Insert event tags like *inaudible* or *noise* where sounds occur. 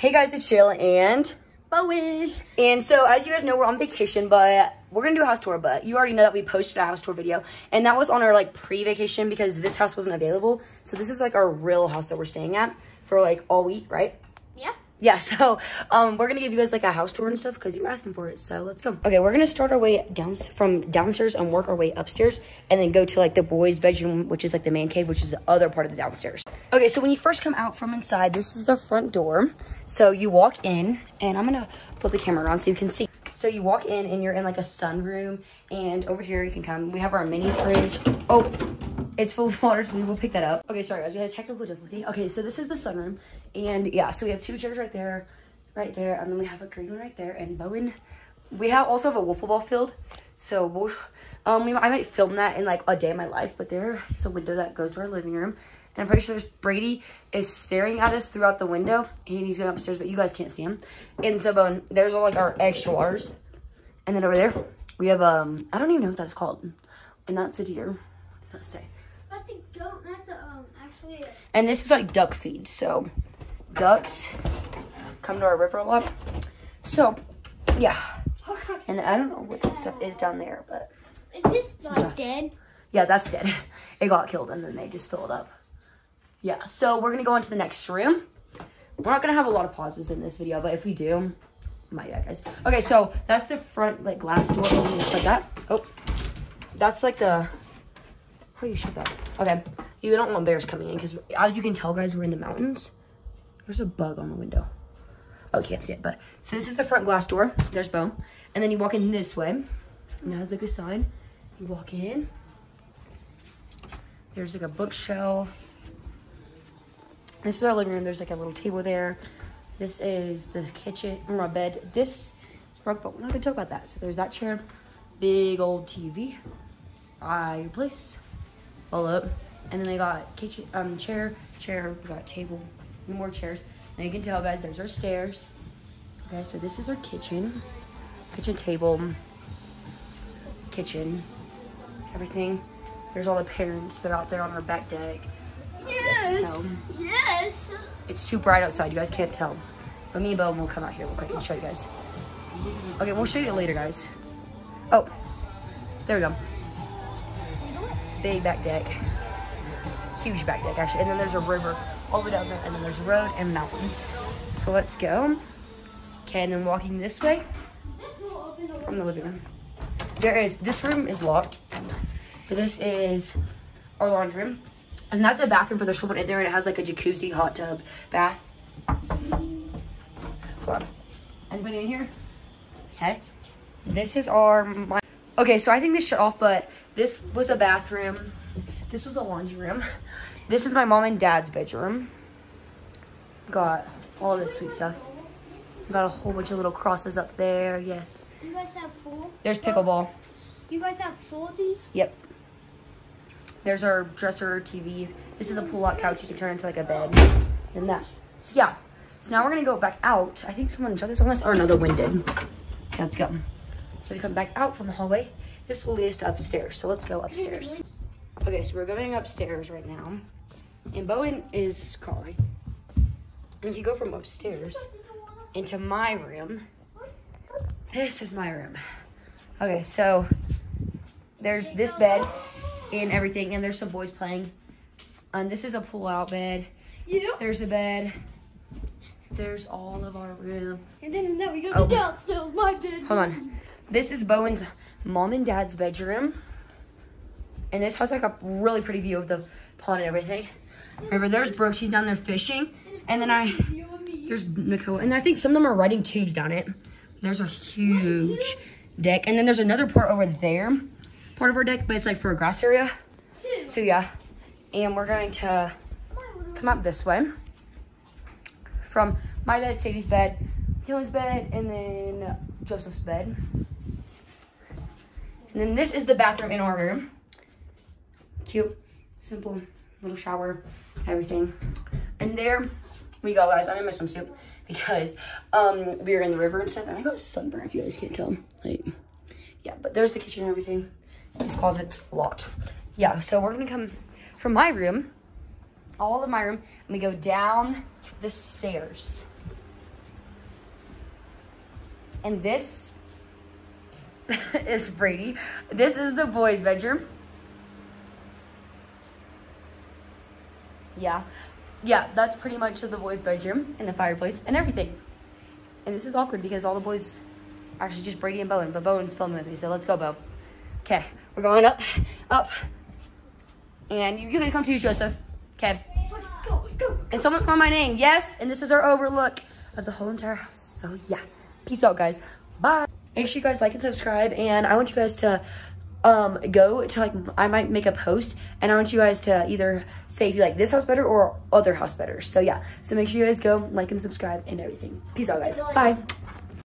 Hey guys, it's Jayla and Bowen. and so as you guys know, we're on vacation, but we're gonna do a house tour. But you already know that we posted a house tour video, and that was on our like pre-vacation because this house wasn't available. So this is like our real house that we're staying at for like all week, right? Yeah. Yeah, *laughs* so um, we're gonna give you guys like a house tour and stuff because you were asking for it. So let's go. Okay, we're gonna start our way down from downstairs and work our way upstairs, and then go to like the boys' bedroom, which is like the man cave, which is the other part of the downstairs. Okay, so when you first come out from inside, this is the front door. So you walk in, and I'm gonna flip the camera around so you can see. So you walk in, and you're in like a sunroom, and over here you can come. We have our mini fridge. Oh, it's full of *laughs* water, so we will pick that up. Okay, sorry guys, we had a technical difficulty. Okay, so this is the sunroom, and yeah, so we have two chairs right there, right there, and then we have a green one right there, and Bowen. We have also have a wiffle ball field, so we'll, um, we, I might film that in like a day of my life, but there is a window that goes to our living room, and I'm pretty sure Brady is staring at us throughout the window, and he's going upstairs, but you guys can't see him. And so, Bowen, there's all like our extra waters, and then over there we have um, I don't even know what that's called, and that's a deer. What does that say? That's a goat. That's a, um, actually. A, And this is like duck feed. So ducks come to our river a lot. So yeah. *laughs* And I don't know what that stuff is down there, but is this like dead? yeah, that's dead. It got killed and then they just fill it up. Yeah, so we're gonna go into the next room. We're not gonna have a lot of pauses in this video, but if we do, my bad guys. Okay, so that's the front like glass door just like that. Oh, that's like the how do you shut that? Okay, you don't want bears coming in because as you can tell, guys, we're in the mountains. There's a bug on the window. Oh, you can't see it, but so this is the front glass door. There's Bo, and then you walk in this way, and it has like a sign. You walk in. There's like a bookshelf. This is our living room. There's like a little table there. This is the kitchen, or my bed. This is broke, but we're not gonna talk about that. So there's that chair, big old TV, fireplace, all up, and then they got kitchen, um, chair, chair. We got table, more chairs. Now you can tell, guys, there's our stairs. Okay, so this is our kitchen, kitchen table, kitchen, everything. There's all the parents. They're out there on our back deck. Yes. Yes. It's too bright outside. You guys can't tell. But me and Bo will come out here real quick and show you guys. Okay, we'll show you later, guys. Oh, there we go. Big back deck. Huge back deck, actually. And then there's a river all the way down there. And then there's a road and mountains. So let's go. Okay, and then walking this way from the living room. There is, this room is locked. But this is our laundry room. And that's a bathroom, but there's someone in there and it has like a jacuzzi, hot tub, bath. Anybody in here? Okay. This is our, my, okay, so I think this shut off, but this was a bathroom. This was a laundry room. This is my mom and dad's bedroom. Got all this sweet stuff. Got a whole bunch of little crosses up there, yes. You guys have full. There's pickleball. You guys have full of these? Yep. There's our dresser TV. This is a pull-out couch you can turn into like a bed. And that. So yeah. So now we're gonna go back out. I think someone shut this on us. Or no, the wind did. Okay, let's go. So we come back out from the hallway. This will lead us to upstairs. So let's go upstairs. Okay, so we're going upstairs right now. And Bowen is calling. And if you go from upstairs into my room, this is my room. Okay, so there's this bed and everything, and there's some boys playing. And this is a pull-out bed. Yeah. There's a bed. There's all of our room. And then now we go Oh. downstairs, my bed. Hold on. This is Bowen's mom and dad's bedroom. And this has like a really pretty view of the pond and everything. Remember, there's Brooks. He's down there fishing. And then I, You and me. There's Nicole. And I think some of them are riding tubes down it. There's a huge deck. And then there's another part over there, part of our deck, but it's like for a grass area. So yeah. And we're going to come up this way. From my bed, Sadie's bed, Dylan's bed, and then Joseph's bed. And then this is the bathroom in our room. Cute, simple, little shower, everything. And there we go, guys. I'm in my swimsuit because um we were in the river and stuff, and I got sunburn. If you guys can't tell, like, yeah. But there's the kitchen and everything. This closet's locked. Yeah. So we're gonna come from my room, all of my room, and we go down the stairs. And this *laughs* is Brady. This is the boys' bedroom. Yeah. Yeah, that's pretty much the boys' bedroom and the fireplace and everything. And this is awkward because all the boys, actually just Brady and Bowen, but Bowen's filming with me, so let's go, Bo. Okay, we're going up, up. And you're gonna come to you, Joseph. Okay. Go, go. And someone's calling my name. Yes. And this is our overlook of the whole entire house. So yeah. Peace out, guys. Bye. Make sure you guys like and subscribe. And I want you guys to um go to like I might make a post and I want you guys to either say if you like this house better or other house better. So yeah. So make sure you guys go like and subscribe and everything. Peace out guys. Bye.